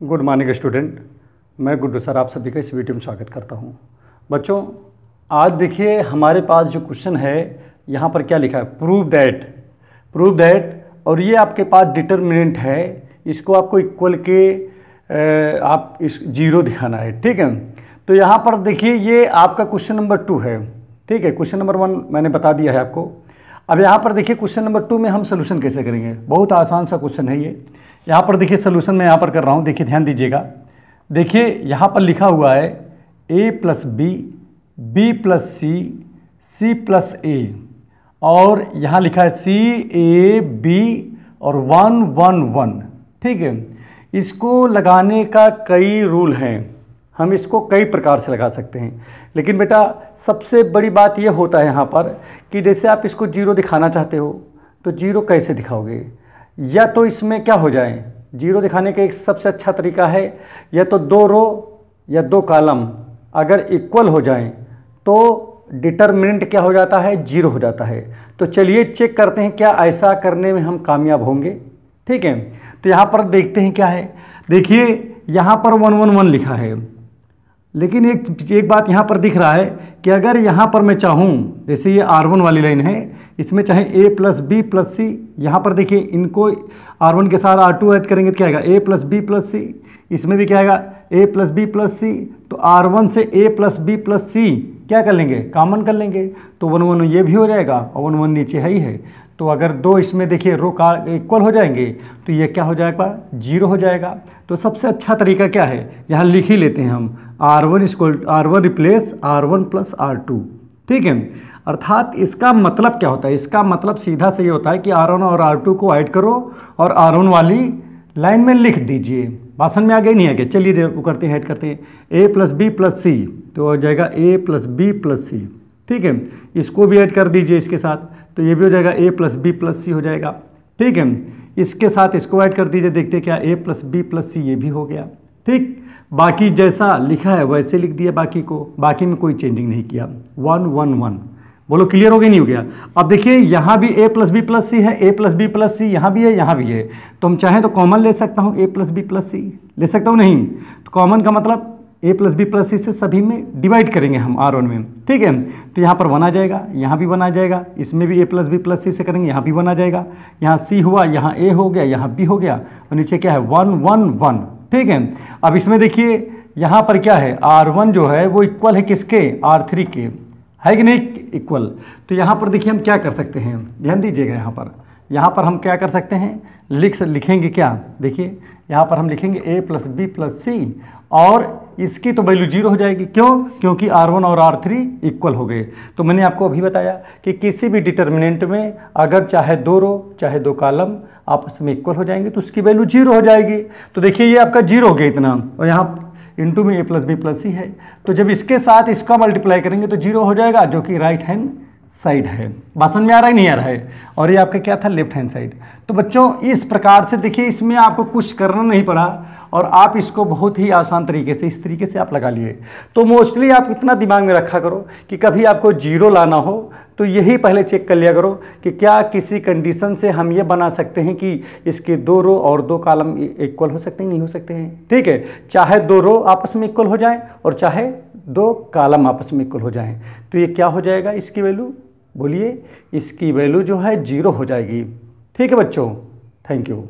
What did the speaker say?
Good morning student. मैं Guddu sir, आप सभी का इस वीडियो में स्वागत करता हूँ। बच्चों, आज देखिए हमारे पास जो क्वेश्चन है, यहाँ पर क्या लिखा है? Prove that. प्रूव दैट, और ये आपके पास डिटर्मिनेंट है, इसको आपको इक्वल के आप इस ज़ीरो दिखाना है, ठीक है? तो यहाँ पर देखिए, ये आपका क्वेश्चन नंबर टू है, ठीक है? क्वेश्चन नंबर वन मैंने बता दिया है आपको। अब यहाँ पर देखिए क्वेश्चन नंबर टू में हम सोल्यूशन कैसे करेंगे? बहुत आसान सा क्वेश्चन है ये। यहाँ पर देखिए सोल्यूशन मैं यहाँ पर कर रहा हूँ। देखिए, ध्यान दीजिएगा। देखिए, यहाँ पर लिखा हुआ है A plus B B plus C C plus A और यहाँ लिखा है सी ए बी और वन वन वन ठीक है? इसको लगाने का कई रूल हैं। हम इसको कई प्रकार से लगा सकते हैं। लेकिन बेटा, सबसे बड़ी बात यह होता है यहाँ पर कि जैसे आप इसको ज़ीरो दिखाना चाहते हो तो ज़ीरो कैसे दिखाओगे? या तो इसमें क्या हो जाए? ज़ीरो दिखाने का एक सबसे अच्छा तरीका है, या तो दो रो या दो कॉलम अगर इक्वल हो जाएँ तो डिटर्मिनेंट क्या हो जाता है? ज़ीरो हो जाता है। तो चलिए चेक करते हैं क्या ऐसा करने में हम कामयाब होंगे। ठीक है? तो यहाँ पर देखते हैं क्या है। देखिए, यहाँ पर वन वन वन लिखा है। लेकिन एक एक बात यहाँ पर दिख रहा है कि अगर यहाँ पर मैं चाहूँ, जैसे ये आर वन वाली लाइन है, इसमें चाहे A plus B plus C यहाँ पर देखिए, इनको आर वन के साथ आर टू ऐड करेंगे तो क्या आएगा? A plus B plus C इसमें भी क्या आएगा? A plus B plus C तो आर वन से A plus B plus C क्या कर लेंगे? कॉमन कर लेंगे। तो वन वन ये भी हो जाएगा और वन वन नीचे है ही है। तो अगर दो इसमें देखिए रो का इक्वल हो जाएँगे तो ये क्या हो जाएगा? ज़ीरो हो जाएगा। तो सबसे अच्छा तरीका क्या है? यहाँ लिख ही लेते हैं हम। R one equal R one replace R one plus R two ठीक है? अर्थात इसका मतलब क्या होता है? इसका मतलब सीधा से ये होता है कि आर वन और आर टू को ऐड करो और आर वन वाली लाइन में लिख दीजिए। भाषण में आगे नहीं आगे चलिए वो करते हैं ऐड करते हैं। A plus B plus C तो हो जाएगा A plus B plus C ठीक है? इसको भी ऐड कर दीजिए इसके साथ। तो ये भी हो जाएगा A plus B plus C हो जाएगा। ठीक है? इसके साथ इसको ऐड कर दीजिए, देखते क्या A plus B plus C ये भी हो गया। ठीक? बाकी जैसा लिखा है, वैसे लिख दिया बाकी को। बाकी में कोई चेंजिंग नहीं किया। वन वन वन बोलो क्लियर हो गया, नहीं हो गया? अब देखिए, यहाँ भी A plus B plus C है A plus B plus C यहाँ भी है, यहाँ भी है। तो हम चाहें तो कॉमन ले सकता हूँ A plus B plus C ले सकता हूँ? नहीं। तो कॉमन का मतलब A plus B plus C से सभी में डिवाइड करेंगे हम आर वन में। ठीक है? तो यहाँ पर वन आ जाएगा, यहाँ भी वन आ जाएगा, इसमें भी A plus B plus C से करेंगे, यहाँ भी वन आ जाएगा। यहाँ सी हुआ, यहाँ ए हो गया, यहाँ बी हो गया, और नीचे क्या है? वन वन वन ठीक है? अब इसमें देखिए, यहाँ पर क्या है? आर वन जो है, वो इक्वल है किसके? आर थ्री के। है कि नहीं? इक्वल तो यहाँ पर देखिए हम क्या कर सकते हैं? ध्यान दीजिएगा यहाँ पर। यहाँ पर हम क्या कर सकते हैं? लिख लिखेंगे क्या? देखिए, यहाँ पर हम लिखेंगे A plus B plus C और इसकी तो वैल्यू ज़ीरो हो जाएगी। क्यों? क्योंकि आर वन और आर थ्री इक्वल हो गए। तो मैंने आपको अभी बताया कि किसी भी डिटर्मिनेंट में अगर चाहे दो रो चाहे दो कॉलम आपस में इक्वल हो जाएँगे तो उसकी वैल्यू ज़ीरो हो जाएगी। तो देखिए, ये आपका ज़ीरो हो गया इतना। और यहाँ इंटू में A plus B plus C है। तो जब इसके साथ इसका मल्टीप्लाई करेंगे तो ज़ीरो हो जाएगा, जो कि राइट हैंड साइड है। भाषण में आ रहा है, नहीं आ रहा है। और ये आपका क्या था? Left hand side. तो बच्चों, इस प्रकार से देखिए, इसमें आपको कुछ करना नहीं पड़ा और आप इसको बहुत ही आसान तरीके से, इस तरीके से आप लगा लिए। तो मोस्टली आप इतना दिमाग में रखा करो कि कभी आपको ज़ीरो लाना हो तो यही पहले चेक कर लिया करो कि क्या किसी कंडीशन से हम ये बना सकते हैं कि इसके दो रो और दो कॉलम इक्वल हो सकते हैं, नहीं हो सकते हैं। ठीक है, चाहे दो रो आपस में इक्वल हो जाएँ और चाहे दो कालम आपस में इक्वल हो जाएँ। तो ये क्या हो जाएगा इसकी वैल्यू? बोलिए, इसकी वैल्यू जो है ज़ीरो हो जाएगी। ठीक है बच्चों, थैंक यू।